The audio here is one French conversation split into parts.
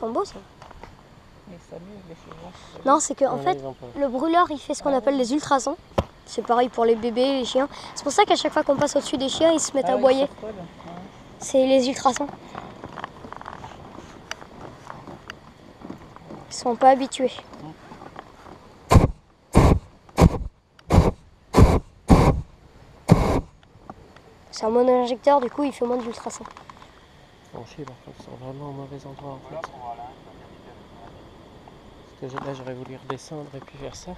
sont beaux ça. Les chevaux. Non, c'est que en fait, le brûleur il fait ce qu'on appelle les ultrasons. C'est pareil pour les bébés, les chiens. C'est pour ça qu'à chaque fois qu'on passe au-dessus des chiens, ils se mettent Ah à aboyer. C'est les ultrasons. Ils sont pas habitués. C'est un mono-injecteur, du coup il fait moins d'ultrasons. Bon, chier, par contre, ils sont vraiment au mauvais endroit en fait. Parce que j'ai- là, j'aurais voulu redescendre et puis faire ça.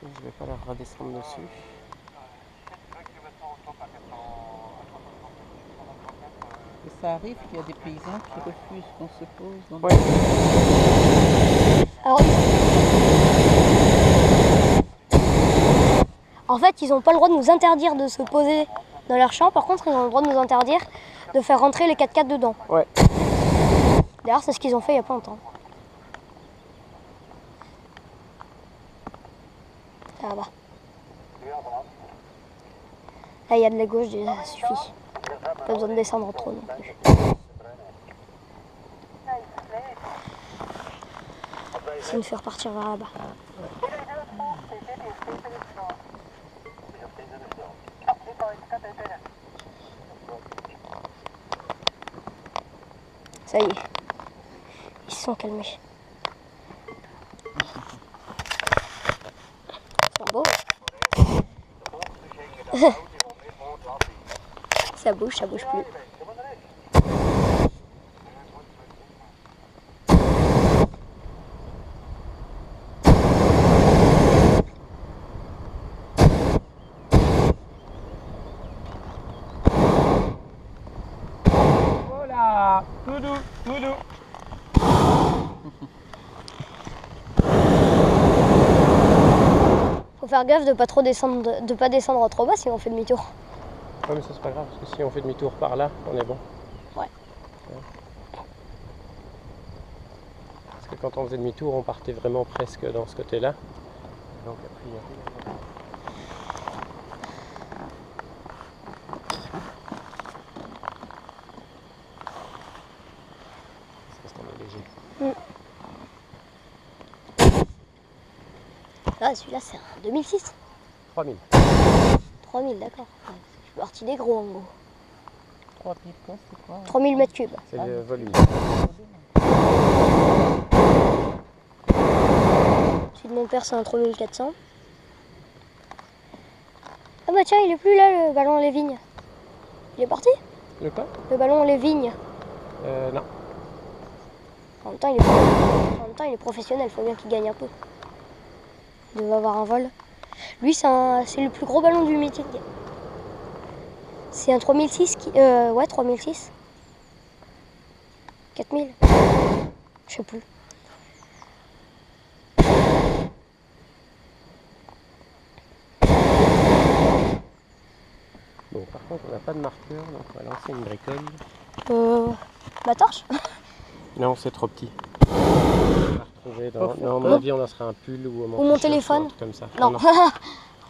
Je vais pas leur redescendre dessus. Et ça arrive qu'il y a des paysans qui refusent qu'on se pose dans Ouais. Alors, en fait, ils n'ont pas le droit de nous interdire de se poser dans leur champ. Par contre, ils ont le droit de nous interdire de faire rentrer les 4x4 dedans. Ouais. D'ailleurs, c'est ce qu'ils ont fait il n'y a pas longtemps. Là-bas. Là, il y a de la gauche, déjà, ça suffit. Pas besoin de descendre trop non plus. C'est nous faire partir vers là-bas. Ça y est. Ils se sont calmés. Ça bouge, ça bouge plus. Doux, tout doux Faut faire gaffe de pas trop descendre, de pas descendre trop bas sinon on fait demi-tour. Ouais, mais ça, c'est pas grave, parce que si on fait demi-tour par là, on est bon. Ouais. Parce que quand on faisait demi-tour, on partait vraiment presque dans ce côté-là. Donc, a priori, c'est parce qu'on est léger. Ah celui-là c'est un 2006. 3000. 3000 d'accord. Ouais, Je suis parti des gros en gros. trois pieds quoi, c'est quoi 3000 mètres cubes. C'est le volume. Celui de mon père c'est un 3400. Ah bah tiens il est plus là le ballon les vignes. Il est parti? Le quoi? Le ballon les vignes. euh, Non. En même temps il est, en même temps, il est professionnel, faut bien qu'il gagne un peu. Il doit avoir un vol. Lui c'est le plus gros ballon du meeting. C'est un 3006 qui. Euh, ouais 3006. 4000. Je sais plus. Bon, par contre, on n'a pas de marqueur, donc on va lancer une bricole. Euh, ma torche? Non, c'est trop petit. Retrouver dans... Non, à mon avis, on lancera un pull ou mon, Ou mon téléphone. comme ça. Non. Non,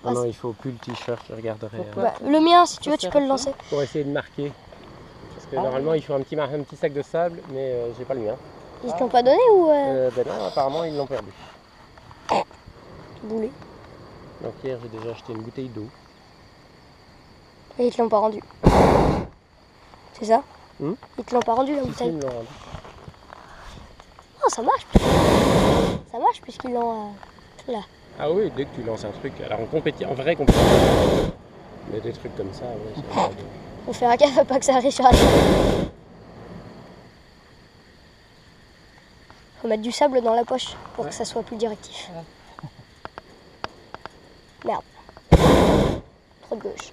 non, non, il faut pull, t-shirt, je regarderai. euh, Bah, le mien, si tu veux, tu peux le lancer. pour essayer de marquer. Parce que Ah normalement, il faut un petit, mar- un petit sac de sable, mais euh, j'ai pas le mien. Ils te l'ont pas donné ou euh, Euh, ben non, apparemment, ils l'ont perdu. boulet Donc hier, j'ai déjà acheté une bouteille d'eau. Et ils te l'ont pas rendu. C'est ça Hmm? Ils te l'ont pas rendu la bouteille. ils me l'ont rendu. Ça marche. Ça marche puisqu'ils l'ont euh, là. Ah oui, dès que tu lances un truc, alors en compétition, en vrai compétition. Mais des trucs comme ça, ouais, c'est pas de- Faut faire gaffe à pas que ça arrive sur la. Faut mettre du sable dans la poche pour que ça soit plus directif. Merde. Trop de gauche.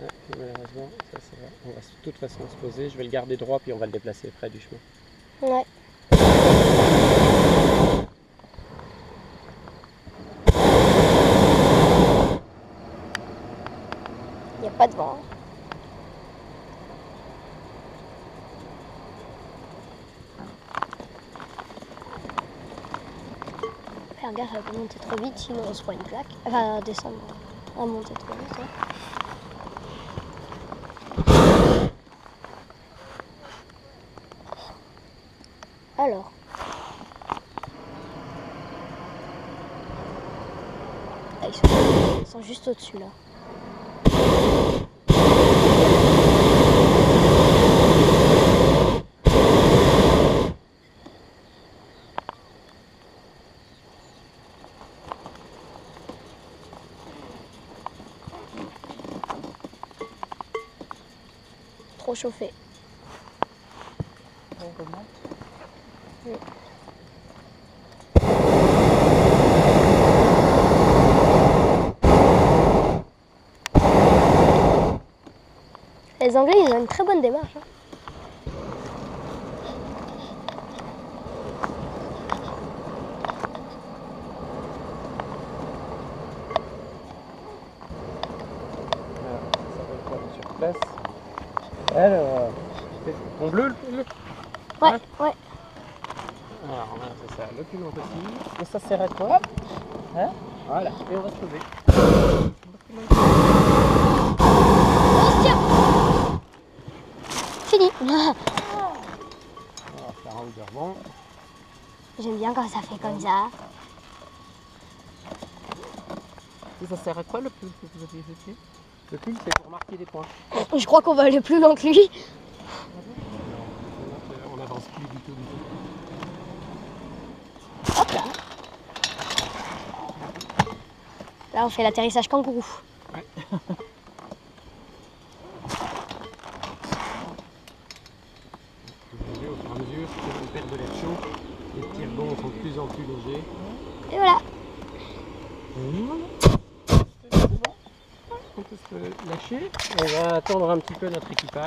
Ouais, malheureusement, ça, ça va. On va de toute façon se poser. Je vais le garder droit, puis on va le déplacer près du chemin. Ouais. Il n'y a pas de vent. hein. Faire gaffe à monter trop vite, sinon on se prend une plaque. Enfin, descendre, à monter trop vite. hein. Alors. Ah, ils, sont, juste au-dessus là. Trop chauffé. Les Anglais, ils ont une très bonne démarche. hein. Alors, en bleu le Ouais. ouais. Voilà, c'est ça, le plus long possible. Et ça sert à quoi Hein Voilà, et on va se poser. Fini On va faire un ou deux rebonds. J'aime bien quand ça fait comme ça. Et ça sert à quoi le pull que vous avez jeté? Le pull, c'est pour marquer des points. Je crois qu'on va aller plus loin que lui. On avance plus du tout, du tout. Hop là. Là, on fait l'atterrissage kangourou. Vous voyez, au fur et à mesure qu'on perd de l'air chaud, les petits rebonds sont de plus en plus légers. Et voilà. On peut se lâcher. On va attendre un petit peu notre équipage.